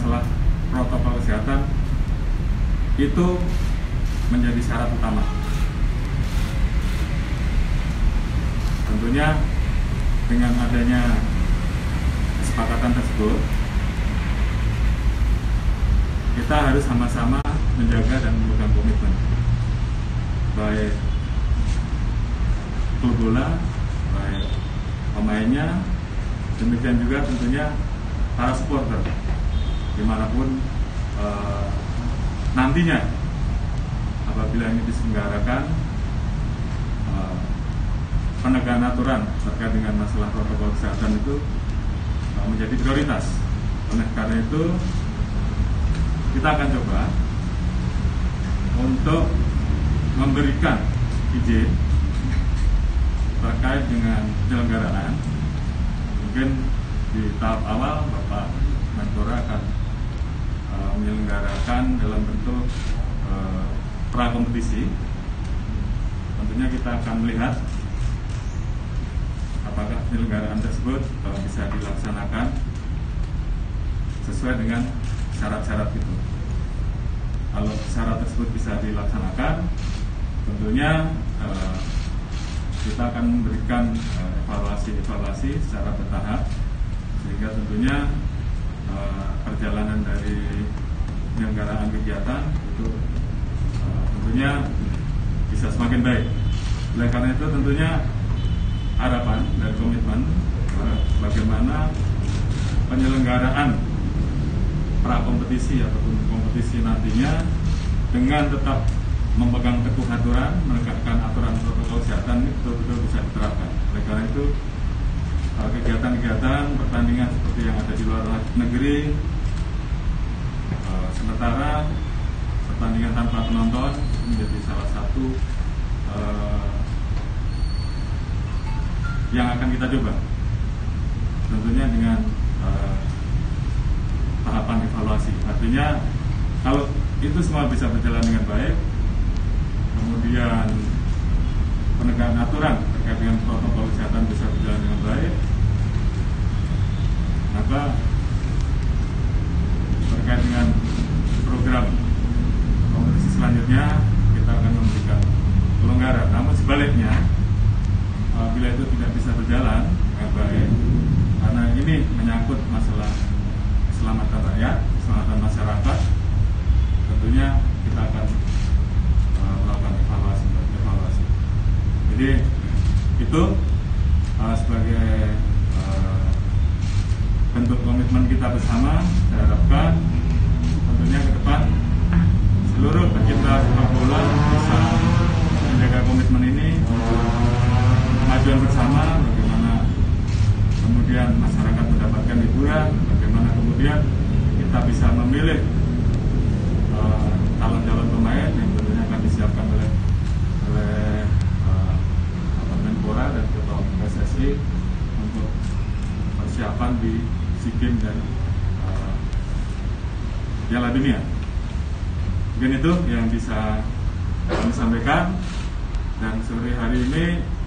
masalah protokol kesehatan itu menjadi syarat utama. Tentunya dengan adanya kesepakatan tersebut, kita harus sama-sama menjaga dan memegang komitmen baik klub bola, baik pemainnya, demikian juga tentunya para supporter di mana pun eh, nantinya apabila ini diselenggarakan eh, penegakan aturan terkait dengan masalah protokol kesehatan itu eh, menjadi prioritas. Oleh karena itu kita akan coba untuk memberikan izin terkait dengan penyelenggaraan. Mungkin di tahap awal Bapak Menpora akan uh, menyelenggarakan dalam bentuk uh, pra kompetisi. Tentunya kita akan melihat apakah penyelenggaraan tersebut bisa dilaksanakan sesuai dengan syarat-syarat itu. Kalau syarat tersebut bisa dilaksanakan, tentunya uh, kita akan memberikan evaluasi-evaluasi secara bertahap sehingga tentunya perjalanan dari penyelenggaraan kegiatan itu uh, tentunya bisa semakin baik. Oleh karena itu tentunya harapan dan komitmen uh, bagaimana penyelenggaraan pra kompetisi ataupun kompetisi nantinya dengan tetap memegang teguh aturan, menegakkan aturan protokol kesehatan ini betul-betul bisa diterapkan. Oleh karena itu kegiatan-kegiatan pertandingan seperti negeri, sementara pertandingan tanpa penonton menjadi salah satu yang akan kita coba. Tentunya dengan tahapan evaluasi. Artinya kalau itu semua bisa berjalan dengan baik, kemudian penegakan aturan terkait dengan protokol kesehatan bisa berjalan dengan baik, maka terkait dengan program kompetisi selanjutnya kita akan memberikan kelonggaran. Sebaliknya, bila itu tidak bisa berjalan baik, karena ini menyangkut masalah keselamatan rakyat, keselamatan masyarakat, tentunya kita akan uh, melakukan evaluasi evaluasi. Jadi itu uh, sebagai uh, bentuk komitmen kita bersama, saya harapkan kemajuan bersama bagaimana kemudian masyarakat mendapatkan hiburan bagaimana kemudian kita bisa memilih calon-calon uh, pemain yang tentunya akan disiapkan oleh oleh uh, Menpora dan Ketua PSSI untuk persiapan di SEA Games dan uh, Piala Dunia. Mungkin itu yang bisa kami sampaikan dan sore hari ini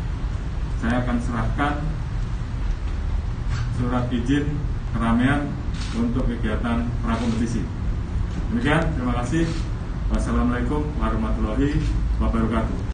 saya akan serahkan surat izin keramaian untuk kegiatan prakompetisi. Demikian, terima kasih. Wassalamualaikum warahmatullahi wabarakatuh.